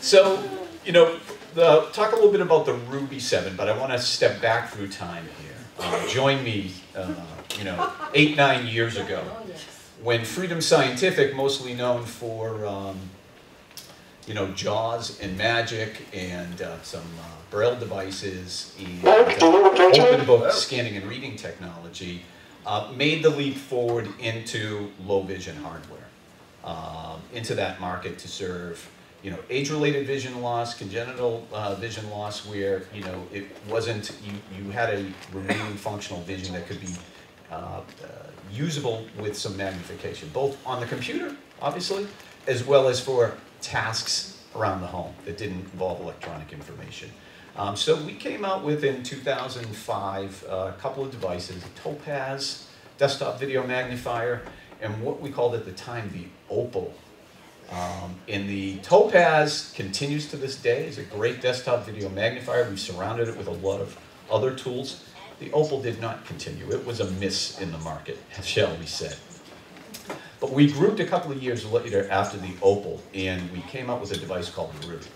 So, you know, the, talk a little bit about the Ruby 7, but I want to step back through time here. Uh, join me, uh, you know, eight, nine years ago, when Freedom Scientific, mostly known for, um, you know, JAWS and Magic and uh, some uh, Braille devices and uh, OpenBook scanning and reading technology, uh, made the leap forward into low vision hardware, um, into that market to serve you know, age-related vision loss, congenital uh, vision loss, where you know it wasn't you you had a remaining functional vision that could be uh, uh, usable with some magnification, both on the computer, obviously, as well as for tasks around the home that didn't involve electronic information. Um, so we came out with in 2005 uh, a couple of devices, Topaz desktop video magnifier, and what we called at the time the Opal um, and the Topaz continues to this day is a great desktop video magnifier. We've surrounded it with a lot of other tools. The Opal did not continue. It was a miss in the market, shall we say. But we grouped a couple of years later after the Opal, and we came up with a device called the Ruby.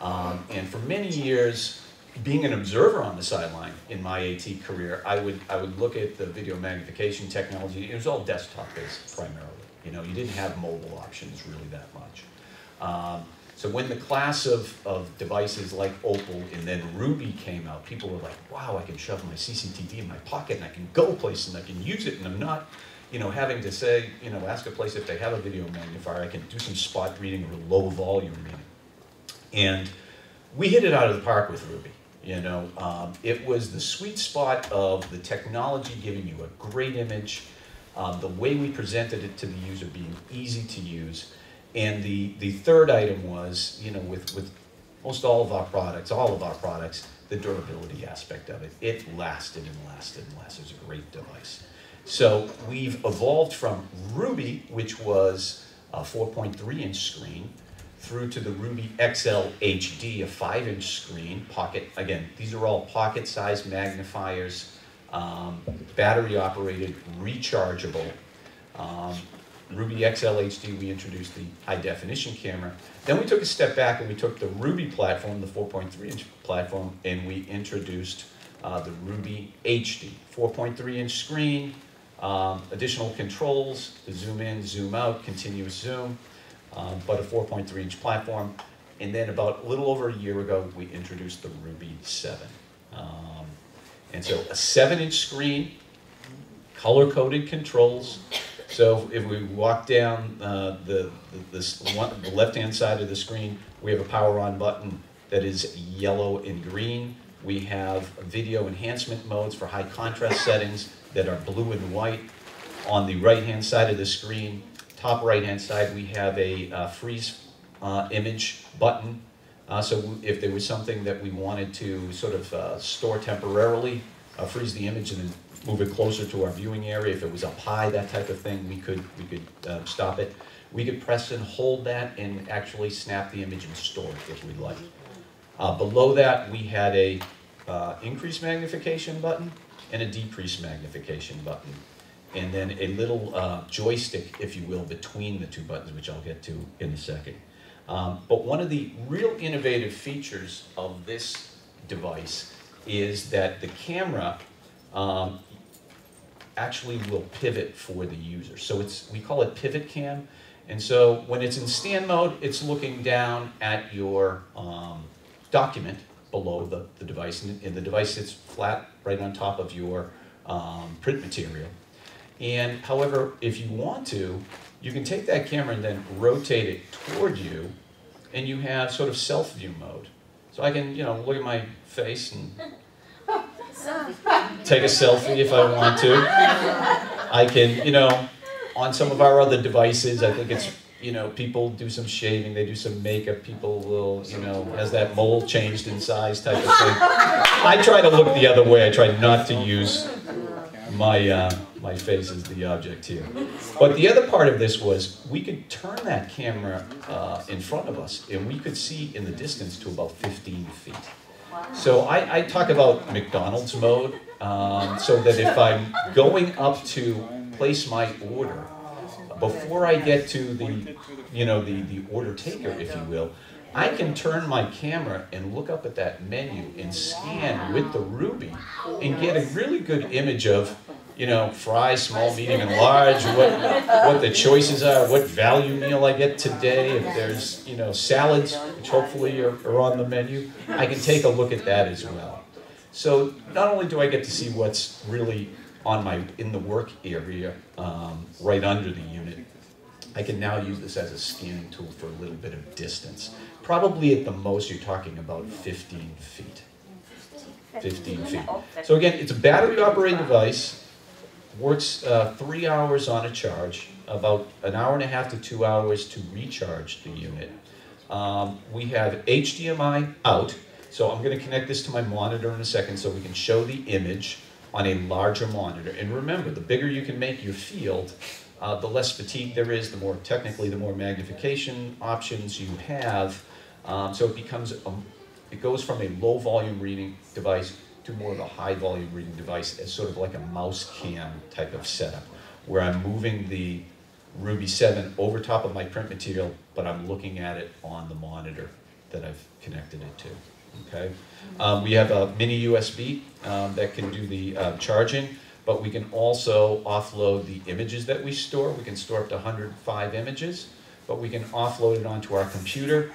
Um, and for many years, being an observer on the sideline in my AT career, I would, I would look at the video magnification technology. It was all desktop-based primarily. You didn't have mobile options really that much. Um, so when the class of, of devices like Opal and then Ruby came out, people were like, wow, I can shove my CCTV in my pocket and I can go places and I can use it and I'm not, you know, having to say, you know, ask a place if they have a video magnifier, I can do some spot reading or low volume reading. And we hit it out of the park with Ruby. You know, um, it was the sweet spot of the technology giving you a great image, um, the way we presented it to the user being easy to use. And the, the third item was, you know, with, with most all of our products, all of our products, the durability aspect of it. It lasted and lasted and lasted. It was a great device. So we've evolved from Ruby, which was a 4.3 inch screen, through to the Ruby XL HD, a 5 inch screen, pocket. Again, these are all pocket sized magnifiers um, battery operated, rechargeable. Um, Ruby XL HD, we introduced the high definition camera. Then we took a step back and we took the Ruby platform, the 4.3 inch platform, and we introduced uh, the Ruby HD. 4.3 inch screen, um, additional controls, zoom in, zoom out, continuous zoom, um, but a 4.3 inch platform. And then about a little over a year ago, we introduced the Ruby 7. Um, and so a seven inch screen, color coded controls. So if we walk down uh, the, the, one, the left hand side of the screen, we have a power on button that is yellow and green. We have video enhancement modes for high contrast settings that are blue and white. On the right hand side of the screen, top right hand side, we have a uh, freeze uh, image button uh, so if there was something that we wanted to sort of uh, store temporarily, uh, freeze the image and then move it closer to our viewing area, if it was up high, that type of thing, we could, we could uh, stop it. We could press and hold that and actually snap the image and store it if we'd like. Uh, below that, we had a uh, increase magnification button and a decrease magnification button. And then a little joystick, if you will, between the two buttons, which I'll get to in a second. Um, but one of the real innovative features of this device is that the camera um, actually will pivot for the user. So it's we call it pivot cam. And so when it's in stand mode, it's looking down at your um, document below the, the device, and, and, the device sits flat right on top of your um, print material. And however, if you want to, you can take that camera and then rotate it toward you, and you have sort of self-view mode. So I can, you know, look at my face and take a selfie if I want to. I can, you know, on some of our other devices, I think it's, you know, people do some shaving, they do some makeup, people will, you know, has that mole changed in size type of thing. I try to look the other way. I try not to use my, uh, my face is the object here. But the other part of this was we could turn that camera uh, in front of us and we could see in the distance to about 15 feet. So I, I talk about McDonald's mode, um, so that if I'm going up to place my order, before I get to the, you know, the, the order taker, if you will, I can turn my camera and look up at that menu and scan with the Ruby and get a really good image of, you know, fry, small, medium, and large, what, what the choices are, what value meal I get today, if there's, you know, salads, which hopefully are, are on the menu, I can take a look at that as well. So not only do I get to see what's really on my, in the work area, um, right under the unit, I can now use this as a scanning tool for a little bit of distance. Probably at the most, you're talking about 15 feet. 15 feet. So again, it's a battery-operated device, works uh, three hours on a charge, about an hour and a half to two hours to recharge the unit. Um, we have HDMI out, so I'm going to connect this to my monitor in a second so we can show the image on a larger monitor. And remember, the bigger you can make your field, uh, the less fatigue there is, the more technically, the more magnification options you have. Um, so it becomes, a, it goes from a low volume reading device to more of a high volume reading device as sort of like a mouse cam type of setup, where I'm moving the Ruby 7 over top of my print material, but I'm looking at it on the monitor that I've connected it to. Okay, um, we have a mini USB um, that can do the uh, charging, but we can also offload the images that we store. We can store up to 105 images, but we can offload it onto our computer.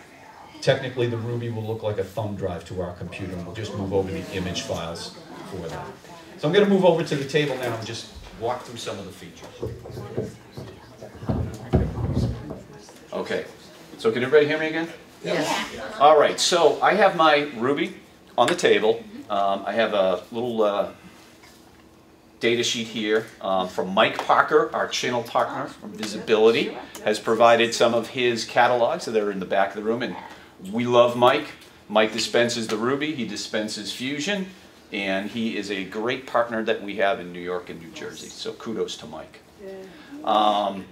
Technically, the Ruby will look like a thumb drive to our computer, and we'll just move over the image files for that. So I'm going to move over to the table now and just walk through some of the features. Okay, so can everybody hear me again? Yes. All right, so I have my Ruby on the table. Um, I have a little uh, data sheet here um, from Mike Parker, our channel partner from Visibility, has provided some of his catalogs that are in the back of the room, and we love Mike. Mike dispenses the Ruby, he dispenses Fusion, and he is a great partner that we have in New York and New Jersey, so kudos to Mike. Um,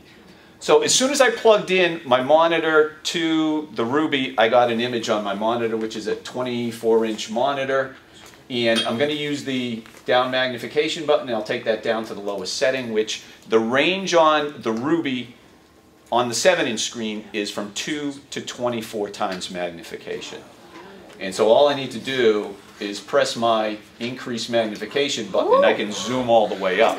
so as soon as I plugged in my monitor to the Ruby, I got an image on my monitor, which is a 24 inch monitor. And I'm going to use the down magnification button, and I'll take that down to the lowest setting, which the range on the Ruby on the 7 inch screen is from 2 to 24 times magnification. And so all I need to do is press my increase magnification button, and I can zoom all the way up.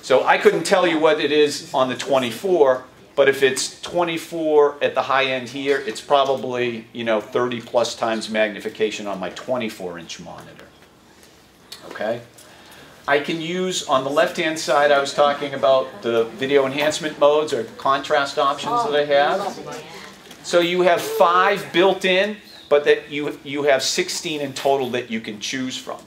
So I couldn't tell you what it is on the 24, but if it's 24 at the high end here, it's probably, you know, 30 plus times magnification on my 24 inch monitor. Okay? I can use, on the left-hand side, I was talking about the video enhancement modes or contrast options that I have. So you have five built in, but that you, you have 16 in total that you can choose from.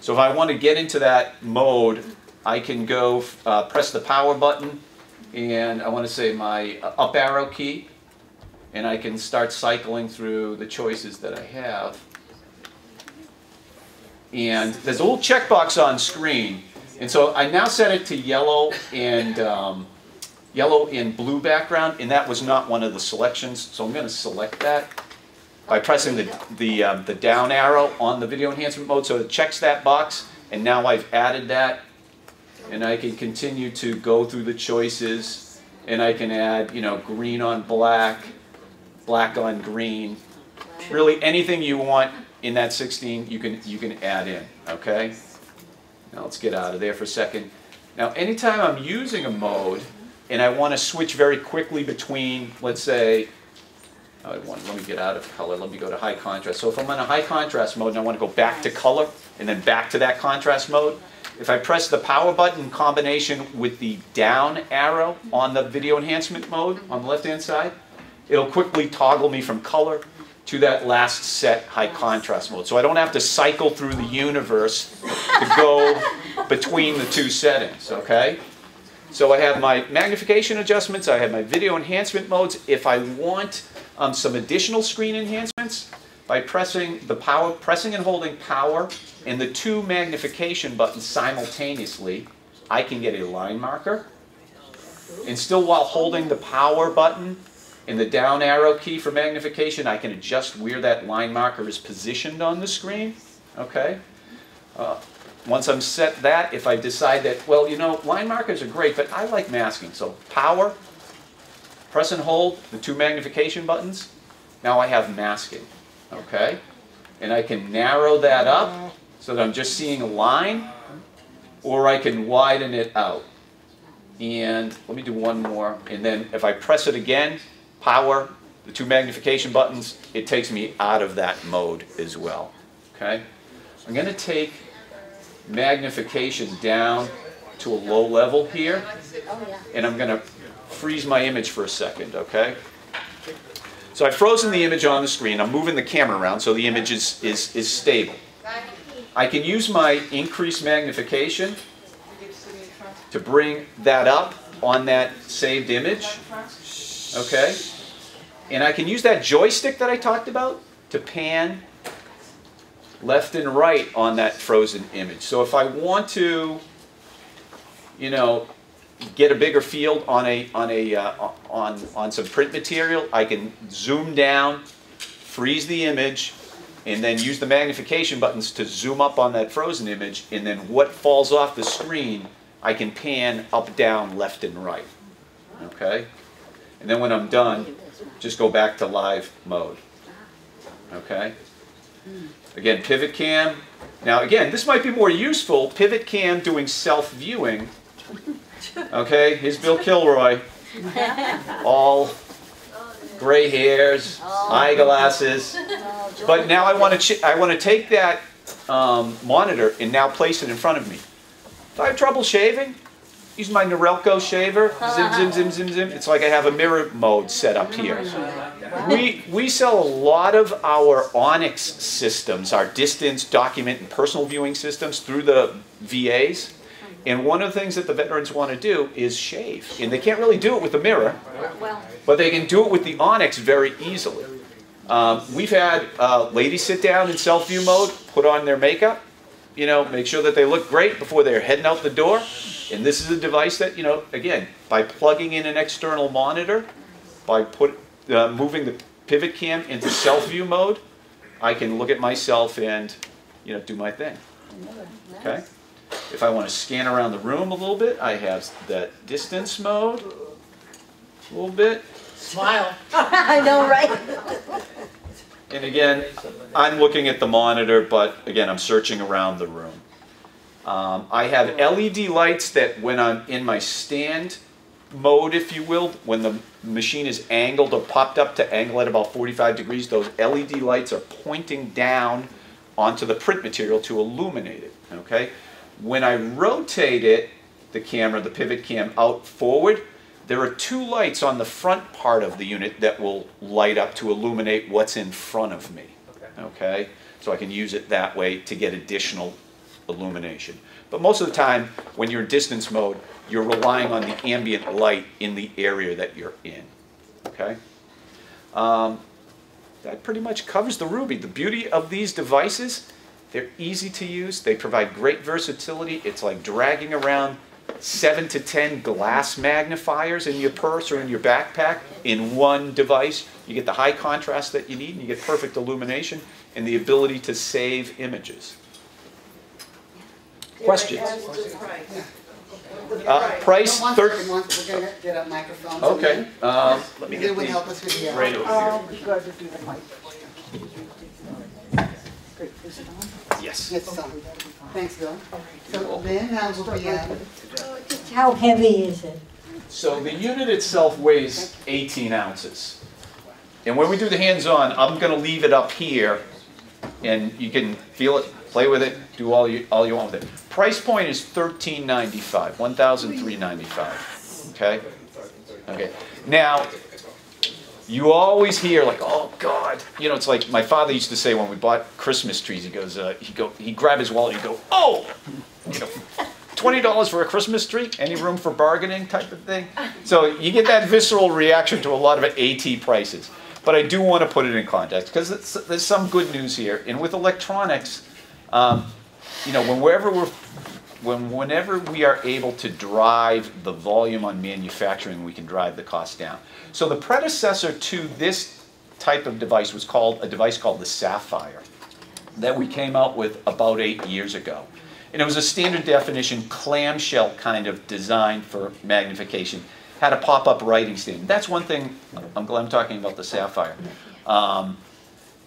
So if I want to get into that mode, I can go uh, press the power button and I want to say my up arrow key and I can start cycling through the choices that I have. And there's a little checkbox on screen. And so I now set it to yellow and um, yellow and blue background, and that was not one of the selections. So I'm going to select that by pressing the, the, um, the down arrow on the video enhancement mode. So it checks that box, and now I've added that. And I can continue to go through the choices, and I can add, you know, green on black, black on green. Really anything you want in that 16 you can, you can add in, okay? Now let's get out of there for a second. Now anytime I'm using a mode and I want to switch very quickly between, let's say, I want, let me get out of color, let me go to high contrast. So if I'm in a high contrast mode and I want to go back to color and then back to that contrast mode, if I press the power button in combination with the down arrow on the video enhancement mode on the left hand side, it'll quickly toggle me from color to that last set high contrast mode. So I don't have to cycle through the universe to go between the two settings, okay? So I have my magnification adjustments, I have my video enhancement modes. If I want um, some additional screen enhancements, by pressing the power, pressing and holding power and the two magnification buttons simultaneously, I can get a line marker. And still while holding the power button and the down arrow key for magnification, I can adjust where that line marker is positioned on the screen. Okay? Uh, once I'm set that, if I decide that, well, you know, line markers are great, but I like masking. So power, press and hold the two magnification buttons, now I have masking, okay? And I can narrow that up so that I'm just seeing a line, or I can widen it out. And let me do one more, and then if I press it again, power, the two magnification buttons, it takes me out of that mode as well, okay? I'm gonna take magnification down to a low level here, and I'm gonna freeze my image for a second, okay? So I've frozen the image on the screen. I'm moving the camera around so the image is, is, is stable. I can use my increased magnification to bring that up on that saved image, okay? And I can use that joystick that I talked about to pan left and right on that frozen image. So if I want to, you know, get a bigger field on a on a uh, on on some print material, I can zoom down, freeze the image, and then use the magnification buttons to zoom up on that frozen image, and then what falls off the screen, I can pan up, down, left, and right. Okay? And then when I'm done, just go back to live mode. Okay? Again, pivot cam. Now again, this might be more useful, pivot cam doing self-viewing. Okay, here's Bill Kilroy. All gray hairs, eyeglasses. But now I want to I want to take that um, monitor and now place it in front of me. If I have trouble shaving, use my Norelco shaver. Zim, zim, zim, zim, zim. It's like I have a mirror mode set up here. We, we sell a lot of our Onyx systems, our distance, document, and personal viewing systems through the VAs. And one of the things that the veterans want to do is shave. And they can't really do it with the mirror, but they can do it with the Onyx very easily. Um, we've had uh, ladies sit down in self-view mode, put on their makeup, you know, make sure that they look great before they're heading out the door. And this is a device that, you know, again, by plugging in an external monitor, by put, uh, moving the pivot cam into self-view mode, I can look at myself and, you know, do my thing. Okay? If I want to scan around the room a little bit, I have that distance mode, a little bit. Smile. I know, right? And again, I'm looking at the monitor, but again, I'm searching around the room. Um, I have LED lights that when I'm in my stand mode, if you will, when the machine is angled or popped up to angle at about 45 degrees, those LED lights are pointing down onto the print material to illuminate it, okay? When I rotate it, the camera, the pivot cam out forward, there are two lights on the front part of the unit that will light up to illuminate what's in front of me. Okay? okay? So I can use it that way to get additional illumination. But most of the time, when you're in distance mode, you're relying on the ambient light in the area that you're in. Okay? Um, that pretty much covers the Ruby. The beauty of these devices, they're easy to use. They provide great versatility. It's like dragging around seven to 10 glass magnifiers in your purse or in your backpack in one device. You get the high contrast that you need, and you get perfect illumination and the ability to save images. Questions? Uh, price, Once thir- every month, we're gonna get a microphone. Okay, um, let me It get would help us with the. right over Oh, here. be good to do the mic. Great, is it on? Yes. Yes, so, thanks, Bill. So Lynn, how will be, um, Just how heavy is it? So the unit itself weighs 18 ounces. And when we do the hands-on, I'm gonna leave it up here, and you can feel it, play with it, do all you, all you want with it. Price point is $13.95, $1,395, okay? Okay, now, you always hear like, oh God, you know, it's like my father used to say when we bought Christmas trees, he goes, uh, he go, he'd grab his wallet, he'd go, oh, you know, twenty dollars for a Christmas tree, any room for bargaining type of thing. So you get that visceral reaction to a lot of AT prices. But I do want to put it in context because there's some good news here. And with electronics, um, you know, when wherever we're, when whenever we are able to drive the volume on manufacturing, we can drive the cost down. So the predecessor to this type of device was called a device called the Sapphire that we came out with about eight years ago. And it was a standard definition clamshell kind of design for magnification. Had a pop-up writing stand. That's one thing, I'm glad I'm talking about the Sapphire. um,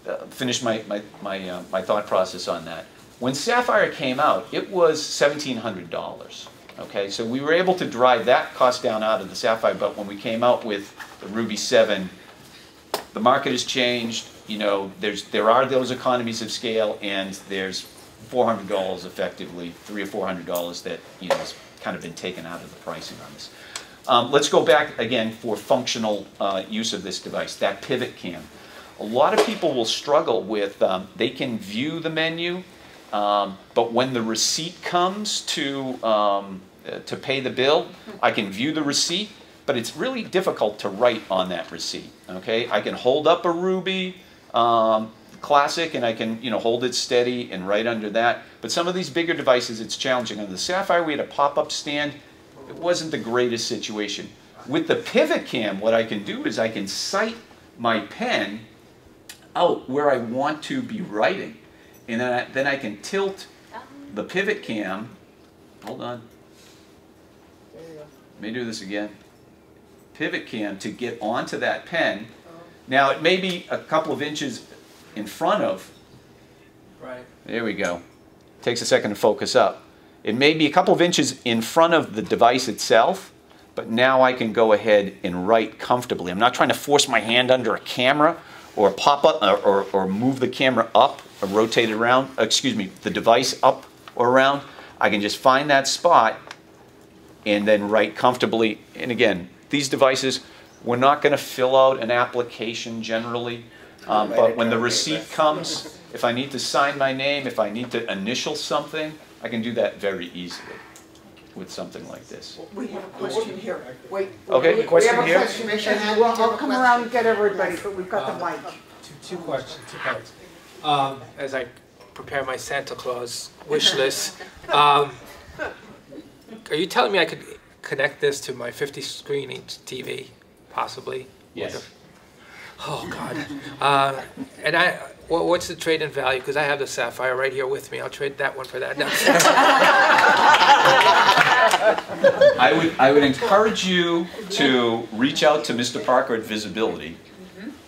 uh, finish my, my, my, uh, my thought process on that. When Sapphire came out, it was $1,700. Okay, so we were able to drive that cost down out of the Sapphire, but when we came out with the Ruby 7, the market has changed. You know, there's there are those economies of scale, and there's $400 effectively, three or $400 that you know has kind of been taken out of the pricing on this. Um, let's go back again for functional uh, use of this device, that pivot cam. A lot of people will struggle with, um, they can view the menu, um, but when the receipt comes to, um, to pay the bill, I can view the receipt, but it's really difficult to write on that receipt, okay? I can hold up a Ruby um, Classic and I can, you know, hold it steady and write under that, but some of these bigger devices, it's challenging. On the Sapphire, we had a pop-up stand. It wasn't the greatest situation. With the pivot cam, what I can do is I can sight my pen out where I want to be writing. And then I, then I can tilt the pivot cam, hold on. Let me do this again. Pivot cam to get onto that pen. Now it may be a couple of inches in front of, Right. there we go. Takes a second to focus up. It may be a couple of inches in front of the device itself, but now I can go ahead and write comfortably. I'm not trying to force my hand under a camera or pop up or, or, or move the camera up or rotate it around, excuse me, the device up or around. I can just find that spot and then write comfortably. And again, these devices, we're not going to fill out an application generally, um, but when the receipt comes, if I need to sign my name, if I need to initial something, I can do that very easily with something like this. We have a question here. Wait. Okay, we- question We have here? a question, make sure hand, well, I'll come around and get everybody, but we've got the mic. Two, two questions, two parts. Um, as I prepare my Santa Claus wish list, um, are you telling me I could connect this to my 50 screen inch TV, possibly? Yes. Oh God. Uh, and I, what, what's the trade-in value? Because I have the Sapphire right here with me. I'll trade that one for that. No. I would, I would encourage you to reach out to Mr. Parker at Visibility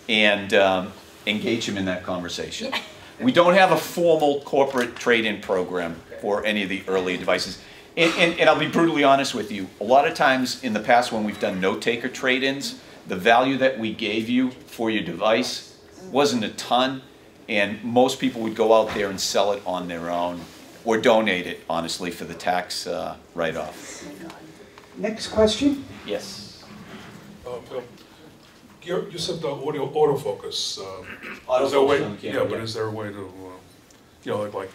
and um, engage him in that conversation. We don't have a formal corporate trade-in program for any of the early devices. And, and, and I'll be brutally honest with you, a lot of times in the past when we've done no-taker trade-ins, the value that we gave you for your device wasn't a ton, and most people would go out there and sell it on their own, or donate it, honestly, for the tax uh, write-off. Next question? Yes. Uh, Bill, You you said the audio autofocus. um, Autofocus is there a way- on camera, Yeah, but yeah. is there a way to, uh, you know, like, like,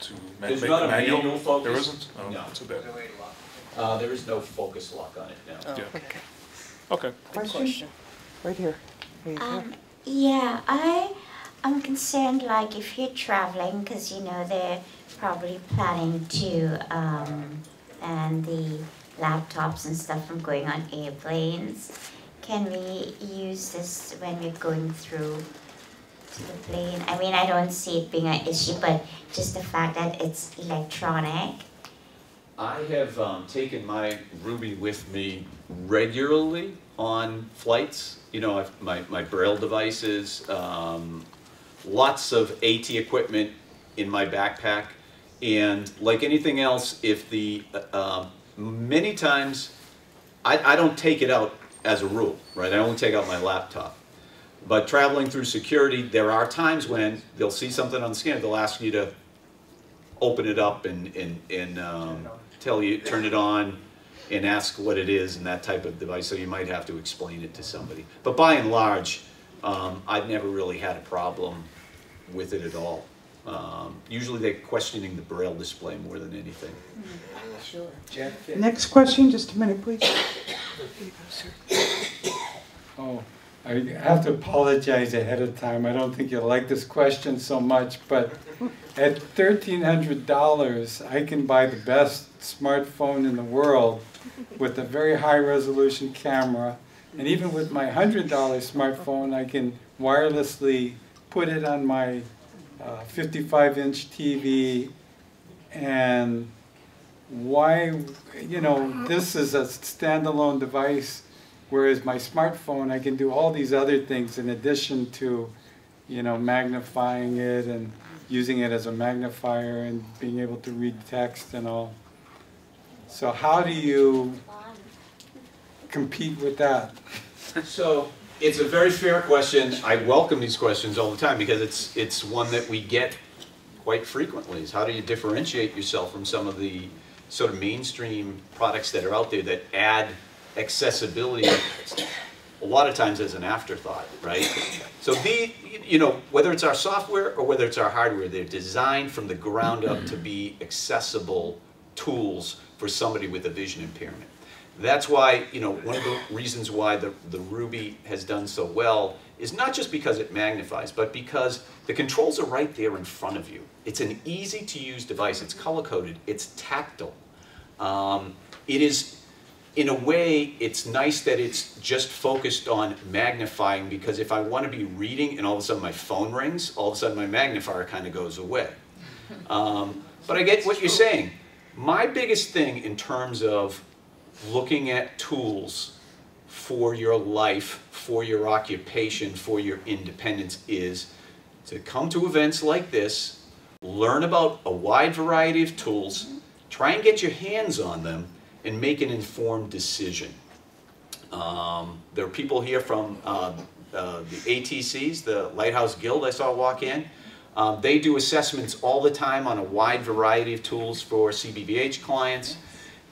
to ma- make There's it not a manual? manual focus. There isn't? Oh, No. Too bad. Uh, there is no focus lock on it now. Yeah. Okay. Question? Right here. Here. Um, yeah, I, I am concerned like if you're traveling, because you know they're probably planning to um, ban the laptops and stuff from going on airplanes. Can we use this when we're going through to the plane? I mean, I don't see it being an issue, but just the fact that it's electronic. I have um, taken my Ruby with me regularly on flights. You know, I've, my, my Braille devices, um, lots of AT equipment in my backpack. And like anything else, if the, uh, um, many times, I, I don't take it out as a rule, right? I only take out my laptop. But traveling through security, there are times when they'll see something on the scanner, they'll ask you to open it up and, and, and um, tell you, turn it on and ask what it is and that type of device, so you might have to explain it to somebody. But by and large, um, I've never really had a problem with it at all. Um, usually they're questioning the braille display more than anything. Sure, Jeff. Next question, just a minute, please. Oh, I have to apologize ahead of time. I don't think you'll like this question so much, but at thirteen hundred dollars, I can buy the best smartphone in the world with a very high resolution camera. And even with my hundred dollar smartphone, I can wirelessly put it on my uh, fifty-five inch TV and why, you know, this is a standalone device Whereas my smartphone, I can do all these other things in addition to, you know, magnifying it and using it as a magnifier and being able to read text and all. So how do you compete with that? So, it's a very fair question. I welcome these questions all the time because it's, it's one that we get quite frequently, is how do you differentiate yourself from some of the sort of mainstream products that are out there that add accessibility a lot of times as an afterthought, right? So the, you know, whether it's our software or whether it's our hardware, they're designed from the ground up to be accessible tools for somebody with a vision impairment. That's why, you know, one of the reasons why the, the Ruby has done so well is not just because it magnifies, but because the controls are right there in front of you. It's an easy to use device, it's color coded, it's tactile. Um, it is, in a way, it's nice that it's just focused on magnifying because if I want to be reading and all of a sudden my phone rings, all of a sudden my magnifier kind of goes away. Um, but I get what you're saying. My biggest thing in terms of looking at tools for your life, for your occupation, for your independence is to come to events like this, learn about a wide variety of tools, try and get your hands on them, and make an informed decision. Um, there are people here from uh, uh, the ATCs, the Lighthouse Guild I saw walk in. Um, they do assessments all the time on a wide variety of tools for CBVH clients.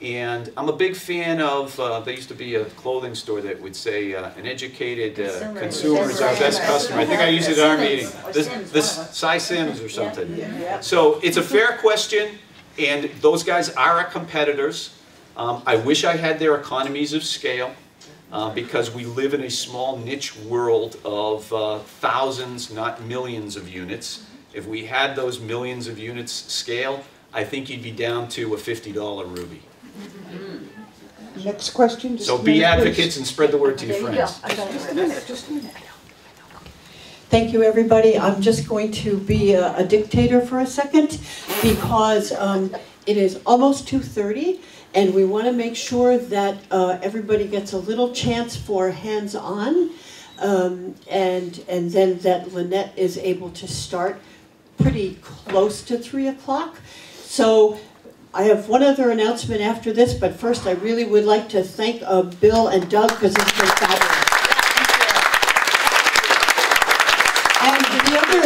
And I'm a big fan of, uh, there used to be a clothing store that would say, uh, an educated uh, consumer is our best customer. I think I used it at our meeting. This, this, Sy Syms or something. So it's a fair question, and those guys are our competitors. Um, I wish I had their economies of scale, uh, because we live in a small niche world of uh, thousands, not millions of units. If we had those millions of units scale, I think you'd be down to a $50 Ruby. Next question, just So a be minute, please. advocates and spread the word to your friends. Just a minute, just a minute. Thank you, everybody. I'm just going to be a a dictator for a second because um, it is almost 2:30 and we want to make sure that uh, everybody gets a little chance for hands-on um, and, and then that Lynette is able to start pretty close to 3 o'clock. So I have one other announcement after this, but first I really would like to thank uh, Bill and Doug because it's been fabulous. And the other,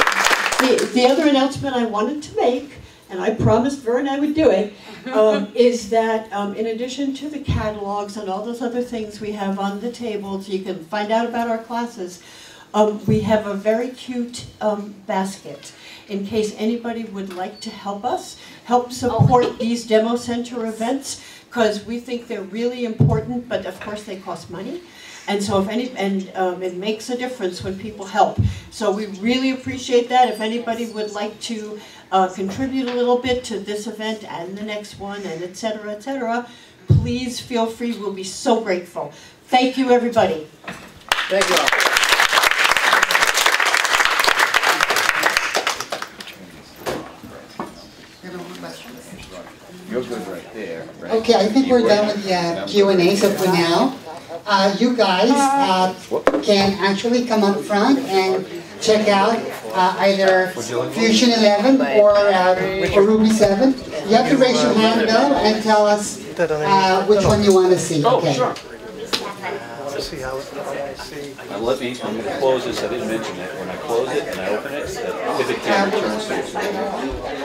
the, the other announcement I wanted to make, and I promised Vern I would do it, um, is that um, in addition to the catalogs and all those other things we have on the table so you can find out about our classes. Um, we have a very cute um, basket in case anybody would like to help us, help support these demo center events, because we think they're really important, but of course they cost money. And so if any, and um, it makes a difference when people help. So we really appreciate that. If anybody would like to uh, contribute a little bit to this event and the next one and et cetera, et cetera, please feel free. We'll be so grateful. Thank you, everybody. Thank you all. You're good right there, right? Okay, I think we're done with the uh, Q and A, so for now, uh, you guys uh, can actually come up front and check out uh, either Fusion 11 or, uh, or Ruby 7. You have to raise your hand though and tell us uh, which one you want to see, okay? Now let me, I'm gonna close this, I didn't mention it, when I close it and I open it, the pivot camera turns to its normal.